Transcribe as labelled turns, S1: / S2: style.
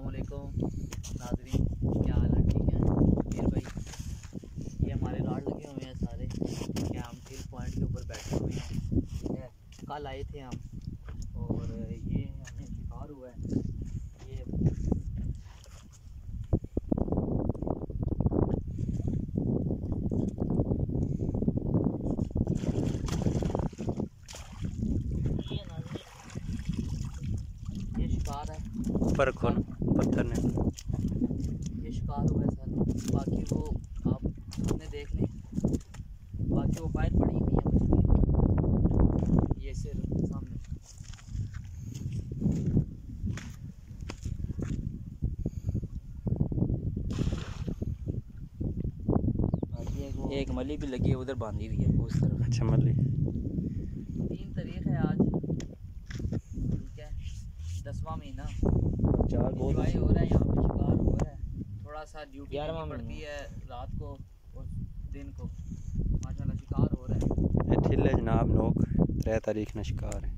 S1: असलकुम नाजरीन क्या हाल है? ठीक है? मीर भाई ये हमारे राड लगे हुए हैं सारे। कि हम हिल पॉइंट के ऊपर बैठे हुए हैं। ठीक है कल आए थे हम। और ये हमें शिकार हुआ है। ये ये नाज़रीन, है
S2: पत्थर ने।
S1: ये शिकार हुआ है सर बाकी वो आप सामने देख लें। बाकी वो बाहर पड़ी हुई है ये सिर सामने। बाकी एक
S3: मली भी लगी है उधर बांधी हुई है उस तरफ़।
S2: अच्छा मल्ली
S1: तीन तारीख है आज। ठीक है। दसवां महीना।
S3: चार
S1: बहुत हो रहा है यहाँ पे शिकार हो रहा है। थोड़ा सा ड्यूटी पड़ती है रात को और दिन को। माशाल्लाह शिकार हो रहा है।
S2: ठीक ठिल है जनाब नोक त्रै तारीख न शिकार है।